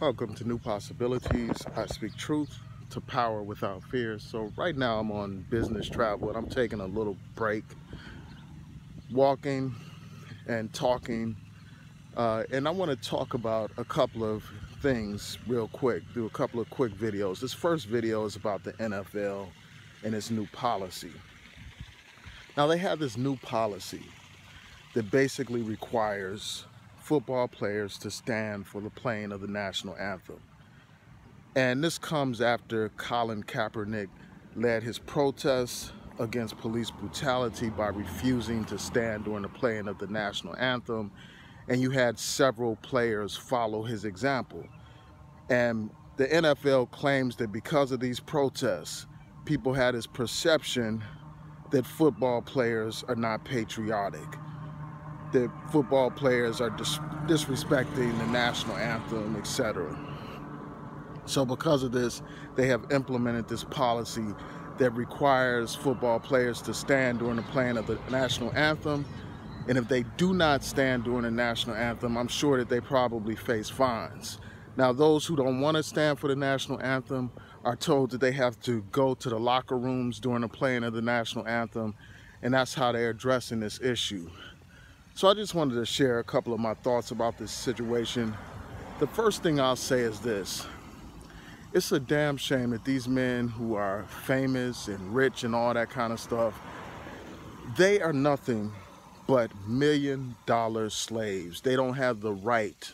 Welcome to New Possibilities. I speak truth to power without fear. So right now I'm on business travel and I'm taking a little break, walking and talking. Uh, and I want to talk about a couple of things real quick, do a couple of quick videos. This first video is about the NFL and its new policy. Now they have this new policy that basically requires football players to stand for the playing of the national anthem. And this comes after Colin Kaepernick led his protests against police brutality by refusing to stand during the playing of the national anthem. And you had several players follow his example. And the NFL claims that because of these protests, people had this perception that football players are not patriotic that football players are dis disrespecting the national anthem, etc. So because of this, they have implemented this policy that requires football players to stand during the playing of the national anthem. And if they do not stand during the national anthem, I'm sure that they probably face fines. Now, those who don't want to stand for the national anthem are told that they have to go to the locker rooms during the playing of the national anthem, and that's how they're addressing this issue. So I just wanted to share a couple of my thoughts about this situation. The first thing I'll say is this. It's a damn shame that these men who are famous and rich and all that kind of stuff, they are nothing but million dollar slaves. They don't have the right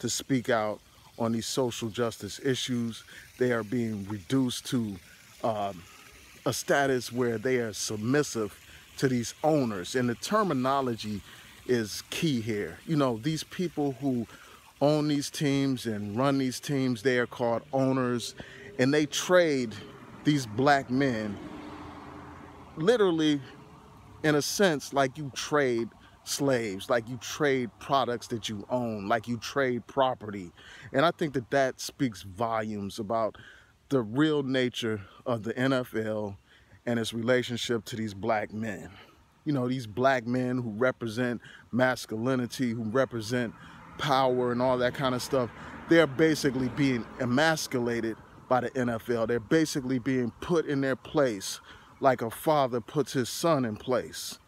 to speak out on these social justice issues. They are being reduced to um, a status where they are submissive to these owners. And the terminology is key here. You know, these people who own these teams and run these teams, they are called owners, and they trade these black men literally, in a sense, like you trade slaves, like you trade products that you own, like you trade property. And I think that that speaks volumes about the real nature of the NFL and its relationship to these black men you know, these black men who represent masculinity, who represent power and all that kind of stuff, they're basically being emasculated by the NFL. They're basically being put in their place like a father puts his son in place.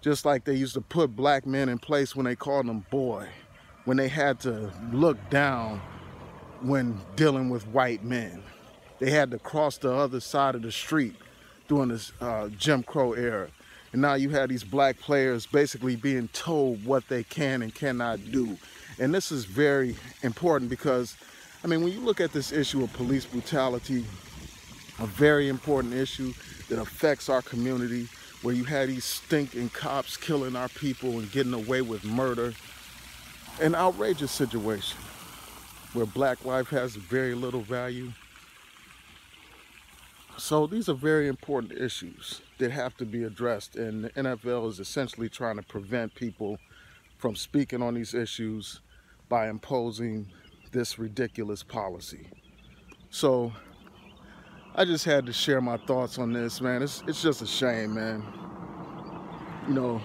Just like they used to put black men in place when they called them boy, when they had to look down when dealing with white men. They had to cross the other side of the street during this uh, Jim Crow era. And now you have these black players basically being told what they can and cannot do. And this is very important because, I mean, when you look at this issue of police brutality, a very important issue that affects our community, where you have these stinking cops killing our people and getting away with murder, an outrageous situation where black life has very little value. So these are very important issues that have to be addressed and the NFL is essentially trying to prevent people from speaking on these issues by imposing this ridiculous policy. So I just had to share my thoughts on this, man. It's, it's just a shame, man. You know,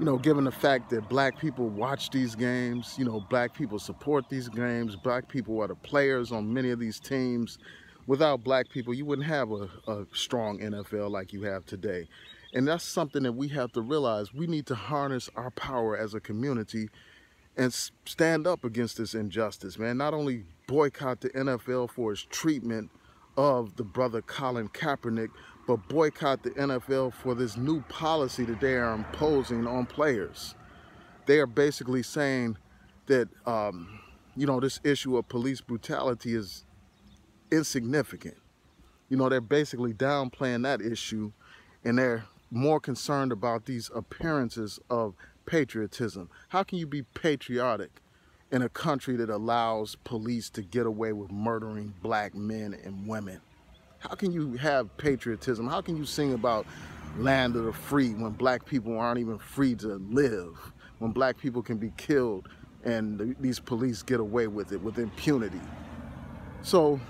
you know, given the fact that black people watch these games, you know, black people support these games, black people are the players on many of these teams, without black people, you wouldn't have a, a strong NFL like you have today. And that's something that we have to realize. We need to harness our power as a community and stand up against this injustice, man. Not only boycott the NFL for its treatment of the brother Colin Kaepernick, but boycott the NFL for this new policy that they are imposing on players. They are basically saying that, um, you know, this issue of police brutality is insignificant. You know, they're basically downplaying that issue and they're more concerned about these appearances of patriotism. How can you be patriotic in a country that allows police to get away with murdering black men and women? How can you have patriotism? How can you sing about land of the free when black people aren't even free to live? When black people can be killed and these police get away with it with impunity? So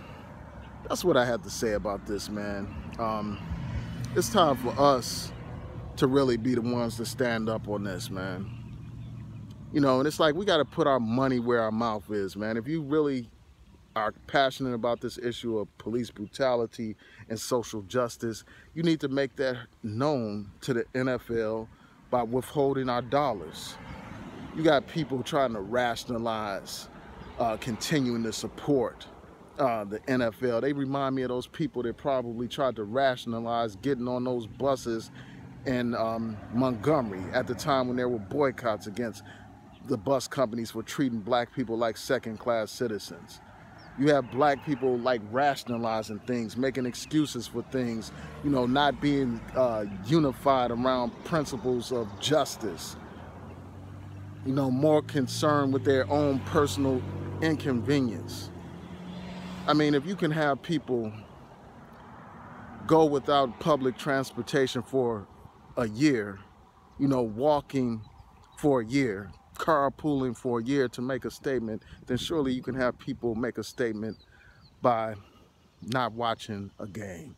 that's what I had to say about this, man. Um, it's time for us to really be the ones to stand up on this, man. You know, and it's like we got to put our money where our mouth is, man. If you really are passionate about this issue of police brutality and social justice, you need to make that known to the NFL by withholding our dollars. You got people trying to rationalize uh, continuing to support uh, the NFL. They remind me of those people that probably tried to rationalize getting on those buses in um, Montgomery at the time when there were boycotts against the bus companies for treating black people like second class citizens. You have black people like rationalizing things, making excuses for things, you know, not being uh, unified around principles of justice. You know, more concerned with their own personal inconvenience. I mean, if you can have people go without public transportation for a year, you know, walking for a year, carpooling for a year to make a statement, then surely you can have people make a statement by not watching a game.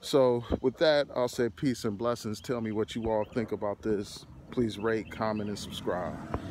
So with that, I'll say peace and blessings. Tell me what you all think about this. Please rate, comment, and subscribe.